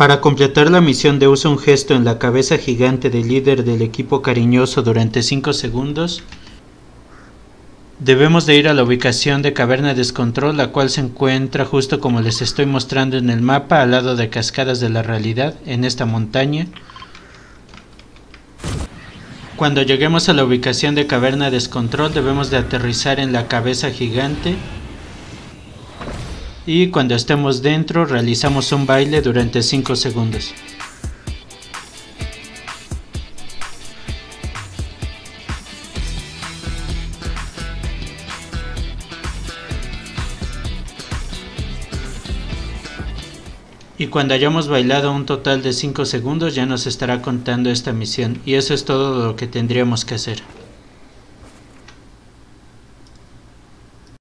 Para completar la misión de usa un gesto en la cabeza gigante del líder del equipo cariñoso durante 5 segundos. Debemos de ir a la ubicación de Caverna Descontrol, la cual se encuentra justo como les estoy mostrando en el mapa, al lado de Cascadas de la Realidad, en esta montaña. Cuando lleguemos a la ubicación de Caverna Descontrol debemos de aterrizar en la cabeza gigante y cuando estemos dentro realizamos un baile durante 5 segundos. Y cuando hayamos bailado un total de 5 segundos ya nos estará contando esta misión y eso es todo lo que tendríamos que hacer.